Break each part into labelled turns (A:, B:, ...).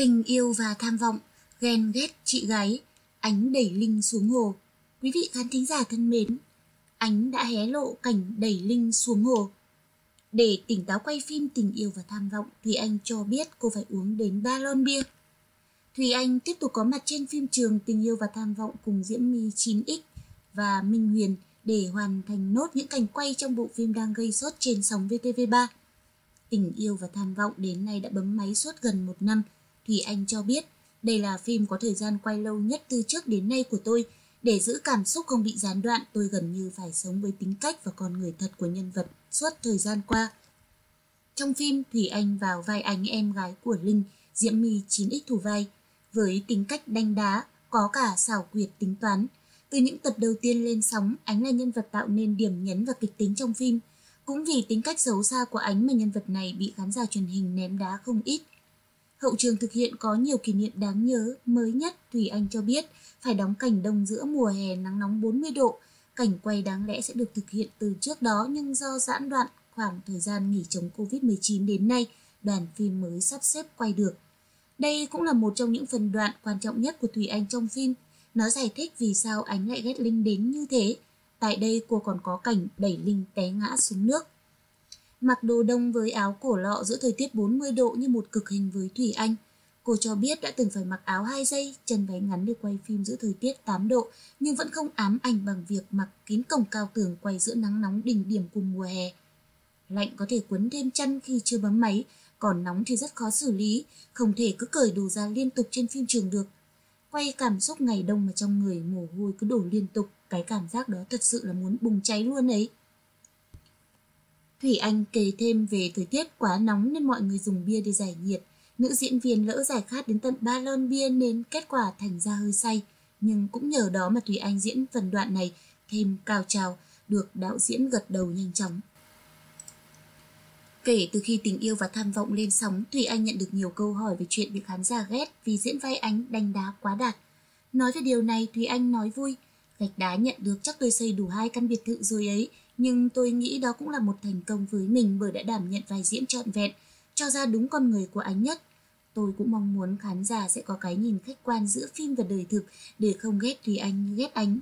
A: Tình yêu và tham vọng, ghen ghét chị gái, ánh đẩy Linh xuống hồ. Quý vị khán thính giả thân mến, ánh đã hé lộ cảnh đẩy Linh xuống hồ. Để tỉnh táo quay phim Tình yêu và tham vọng, Thùy Anh cho biết cô phải uống đến 3 lon bia. Thùy Anh tiếp tục có mặt trên phim trường Tình yêu và tham vọng cùng Diễm My 9X và Minh Huyền để hoàn thành nốt những cảnh quay trong bộ phim đang gây sốt trên sóng VTV3. Tình yêu và tham vọng đến nay đã bấm máy suốt gần một năm. Thùy Anh cho biết đây là phim có thời gian quay lâu nhất từ trước đến nay của tôi. Để giữ cảm xúc không bị gián đoạn, tôi gần như phải sống với tính cách và con người thật của nhân vật suốt thời gian qua. Trong phim, Thùy Anh vào vai anh em gái của Linh, Diễm My 9X thủ vai. Với tính cách đanh đá, có cả xảo quyệt tính toán. Từ những tập đầu tiên lên sóng, Ánh là nhân vật tạo nên điểm nhấn và kịch tính trong phim. Cũng vì tính cách xấu xa của Ánh mà nhân vật này bị khán giả truyền hình ném đá không ít. Hậu trường thực hiện có nhiều kỷ niệm đáng nhớ, mới nhất Thùy Anh cho biết phải đóng cảnh đông giữa mùa hè nắng nóng 40 độ. Cảnh quay đáng lẽ sẽ được thực hiện từ trước đó nhưng do giãn đoạn khoảng thời gian nghỉ chống Covid-19 đến nay, đoàn phim mới sắp xếp quay được. Đây cũng là một trong những phần đoạn quan trọng nhất của Thùy Anh trong phim. Nó giải thích vì sao Ánh lại ghét Linh đến như thế. Tại đây cô còn có cảnh đẩy Linh té ngã xuống nước. Mặc đồ đông với áo cổ lọ giữa thời tiết 40 độ như một cực hình với Thủy Anh. Cô cho biết đã từng phải mặc áo 2 giây, chân váy ngắn để quay phim giữa thời tiết 8 độ, nhưng vẫn không ám ảnh bằng việc mặc kín cổng cao tường quay giữa nắng nóng đỉnh điểm cùng mùa hè. Lạnh có thể quấn thêm chân khi chưa bấm máy, còn nóng thì rất khó xử lý, không thể cứ cởi đồ ra liên tục trên phim trường được. Quay cảm xúc ngày đông mà trong người mồ hôi cứ đổ liên tục, cái cảm giác đó thật sự là muốn bùng cháy luôn ấy. Thủy Anh kể thêm về thời tiết quá nóng nên mọi người dùng bia để giải nhiệt. Nữ diễn viên lỡ giải khát đến tận 3 lon bia nên kết quả thành ra hơi say. Nhưng cũng nhờ đó mà Thủy Anh diễn phần đoạn này thêm cao trào, được đạo diễn gật đầu nhanh chóng. Kể từ khi tình yêu và tham vọng lên sóng, Thủy Anh nhận được nhiều câu hỏi về chuyện bị khán giả ghét vì diễn vai ánh đánh đá quá đạt. Nói về điều này, Thủy Anh nói vui, gạch đá nhận được chắc tôi xây đủ hai căn biệt thự rồi ấy, nhưng tôi nghĩ đó cũng là một thành công với mình bởi đã đảm nhận vai diễn trọn vẹn, cho ra đúng con người của ánh nhất. Tôi cũng mong muốn khán giả sẽ có cái nhìn khách quan giữa phim và đời thực để không ghét Thùy Anh như ghét ánh.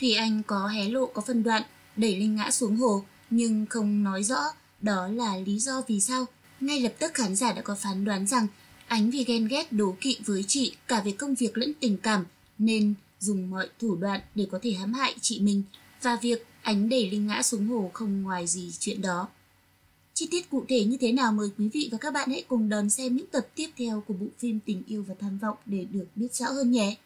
A: Thùy Anh có hé lộ có phân đoạn đẩy Linh ngã xuống hồ nhưng không nói rõ đó là lý do vì sao. Ngay lập tức khán giả đã có phán đoán rằng ánh vì ghen ghét đố kỵ với chị cả về công việc lẫn tình cảm nên dùng mọi thủ đoạn để có thể hãm hại chị mình và việc Ánh đẩy Linh ngã xuống hồ không ngoài gì chuyện đó. Chi tiết cụ thể như thế nào mời quý vị và các bạn hãy cùng đón xem những tập tiếp theo của bộ phim Tình yêu và tham vọng để được biết rõ hơn nhé.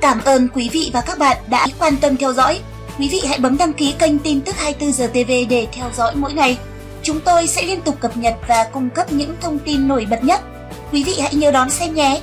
B: Cảm ơn quý vị và các bạn đã quan tâm theo dõi. Quý vị hãy bấm đăng ký kênh tin tức 24 giờ TV để theo dõi mỗi ngày. Chúng tôi sẽ liên tục cập nhật và cung cấp những thông tin nổi bật nhất. Quý vị hãy nhớ đón xem nhé.